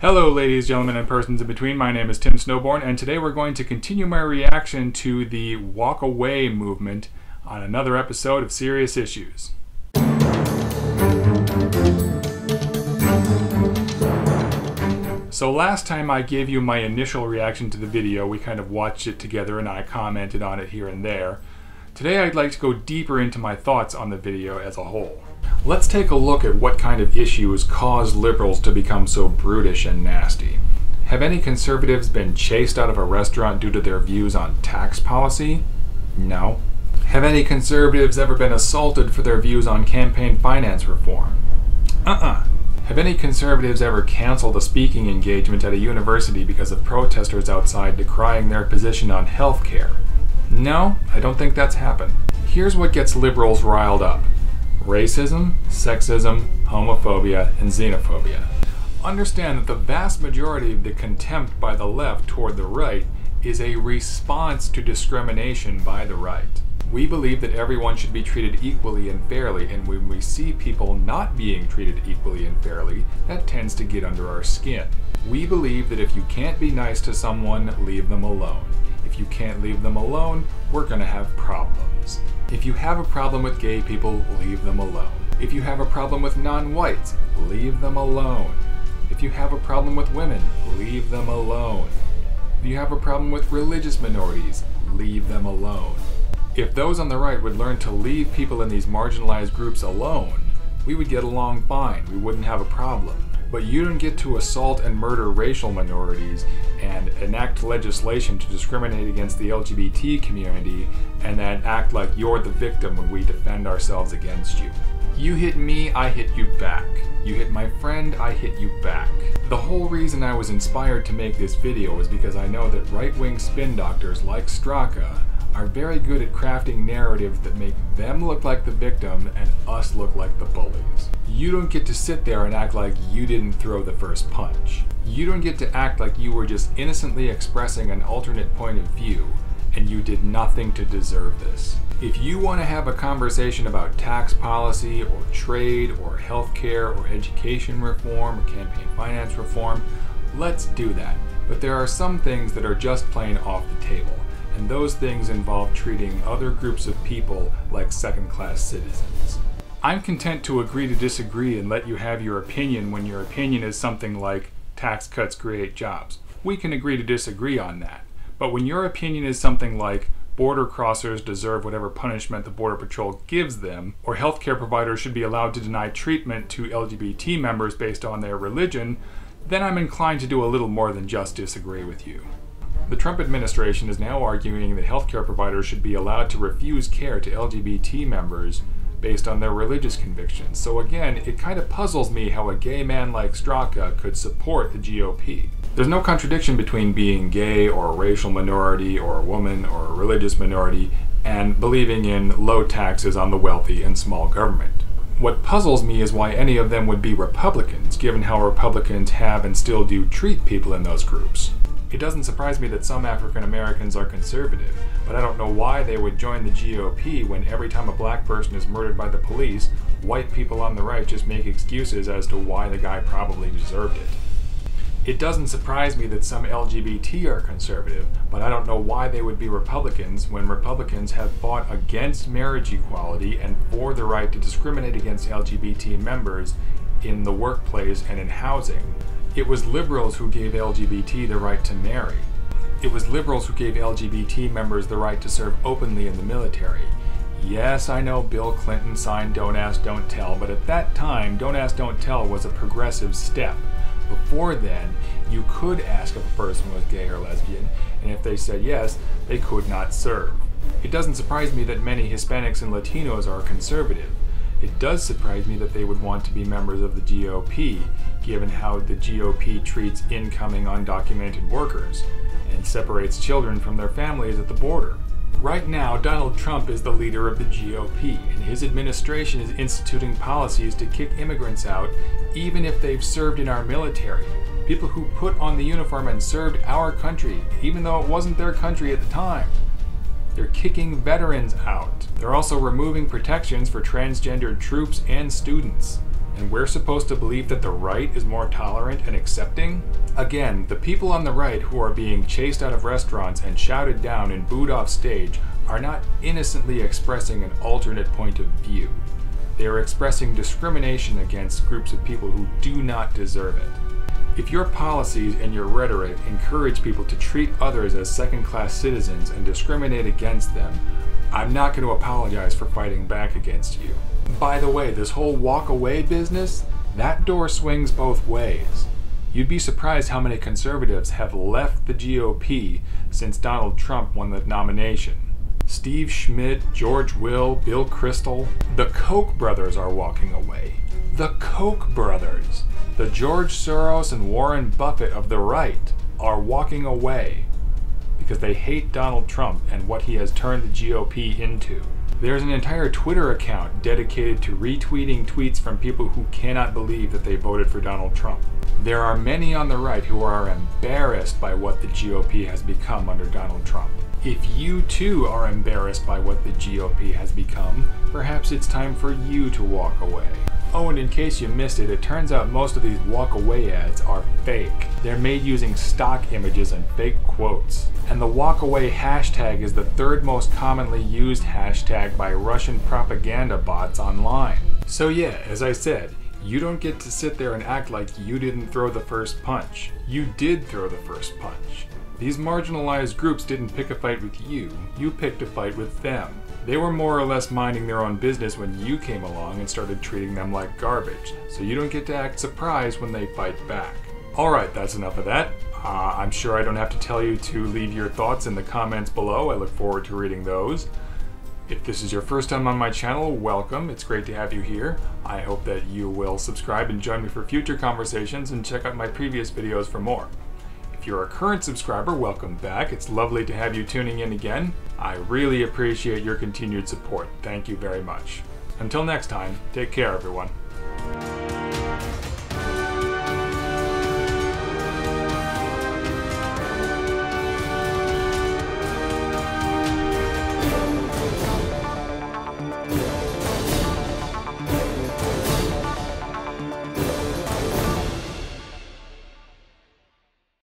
Hello, ladies, gentlemen, and persons in between. My name is Tim Snowborn, and today we're going to continue my reaction to the Walk Away movement on another episode of Serious Issues. So, last time I gave you my initial reaction to the video, we kind of watched it together and I commented on it here and there. Today, I'd like to go deeper into my thoughts on the video as a whole. Let's take a look at what kind of issues cause liberals to become so brutish and nasty. Have any conservatives been chased out of a restaurant due to their views on tax policy? No. Have any conservatives ever been assaulted for their views on campaign finance reform? Uh-uh. Have any conservatives ever canceled a speaking engagement at a university because of protesters outside decrying their position on health care? No, I don't think that's happened. Here's what gets liberals riled up racism, sexism, homophobia, and xenophobia. Understand that the vast majority of the contempt by the left toward the right is a response to discrimination by the right. We believe that everyone should be treated equally and fairly, and when we see people not being treated equally and fairly, that tends to get under our skin. We believe that if you can't be nice to someone, leave them alone. If you can't leave them alone, we're going to have problems. If you have a problem with gay people, leave them alone. If you have a problem with non-whites, leave them alone. If you have a problem with women, leave them alone. If you have a problem with religious minorities, leave them alone. If those on the right would learn to leave people in these marginalized groups alone, we would get along fine. We wouldn't have a problem. But you don't get to assault and murder racial minorities and enact legislation to discriminate against the LGBT community and then act like you're the victim when we defend ourselves against you. You hit me, I hit you back. You hit my friend, I hit you back. The whole reason I was inspired to make this video is because I know that right-wing spin doctors like Straka are very good at crafting narratives that make them look like the victim and us look like the bullies. You don't get to sit there and act like you didn't throw the first punch. You don't get to act like you were just innocently expressing an alternate point of view and you did nothing to deserve this. If you want to have a conversation about tax policy or trade or healthcare or education reform or campaign finance reform, let's do that. But there are some things that are just plain off the table and those things involve treating other groups of people like second class citizens. I'm content to agree to disagree and let you have your opinion when your opinion is something like tax cuts create jobs. We can agree to disagree on that. But when your opinion is something like border crossers deserve whatever punishment the Border Patrol gives them, or healthcare providers should be allowed to deny treatment to LGBT members based on their religion, then I'm inclined to do a little more than just disagree with you. The Trump administration is now arguing that healthcare providers should be allowed to refuse care to LGBT members based on their religious convictions. So again, it kind of puzzles me how a gay man like Straka could support the GOP. There's no contradiction between being gay or a racial minority or a woman or a religious minority and believing in low taxes on the wealthy and small government. What puzzles me is why any of them would be Republicans, given how Republicans have and still do treat people in those groups. It doesn't surprise me that some African Americans are conservative, but I don't know why they would join the GOP when every time a black person is murdered by the police, white people on the right just make excuses as to why the guy probably deserved it. It doesn't surprise me that some LGBT are conservative, but I don't know why they would be Republicans when Republicans have fought against marriage equality and for the right to discriminate against LGBT members in the workplace and in housing. It was liberals who gave LGBT the right to marry. It was liberals who gave LGBT members the right to serve openly in the military. Yes, I know Bill Clinton signed Don't Ask, Don't Tell, but at that time, Don't Ask, Don't Tell was a progressive step. Before then, you could ask if a person was gay or lesbian, and if they said yes, they could not serve. It doesn't surprise me that many Hispanics and Latinos are conservative. It does surprise me that they would want to be members of the GOP, given how the GOP treats incoming undocumented workers and separates children from their families at the border. Right now, Donald Trump is the leader of the GOP, and his administration is instituting policies to kick immigrants out even if they've served in our military. People who put on the uniform and served our country, even though it wasn't their country at the time. They're kicking veterans out. They're also removing protections for transgendered troops and students. And we're supposed to believe that the right is more tolerant and accepting? Again, the people on the right who are being chased out of restaurants and shouted down and booed off stage are not innocently expressing an alternate point of view. They are expressing discrimination against groups of people who do not deserve it. If your policies and your rhetoric encourage people to treat others as second class citizens and discriminate against them, I'm not going to apologize for fighting back against you. By the way, this whole walk away business, that door swings both ways. You'd be surprised how many conservatives have left the GOP since Donald Trump won the nomination. Steve Schmidt, George Will, Bill Kristol, the Koch brothers are walking away. The Koch brothers, the George Soros and Warren Buffett of the right, are walking away because they hate Donald Trump and what he has turned the GOP into. There's an entire Twitter account dedicated to retweeting tweets from people who cannot believe that they voted for Donald Trump. There are many on the right who are embarrassed by what the GOP has become under Donald Trump. If you too are embarrassed by what the GOP has become, perhaps it's time for you to walk away. Oh, and in case you missed it, it turns out most of these walk away ads are fake. They're made using stock images and fake quotes. And the walk away hashtag is the third most commonly used hashtag by Russian propaganda bots online. So, yeah, as I said, you don't get to sit there and act like you didn't throw the first punch. You did throw the first punch. These marginalized groups didn't pick a fight with you, you picked a fight with them. They were more or less minding their own business when you came along and started treating them like garbage, so you don't get to act surprised when they fight back. Alright, that's enough of that. Uh, I'm sure I don't have to tell you to leave your thoughts in the comments below. I look forward to reading those. If this is your first time on my channel, welcome. It's great to have you here. I hope that you will subscribe and join me for future conversations and check out my previous videos for more. If you're a current subscriber, welcome back. It's lovely to have you tuning in again. I really appreciate your continued support. Thank you very much. Until next time, take care everyone.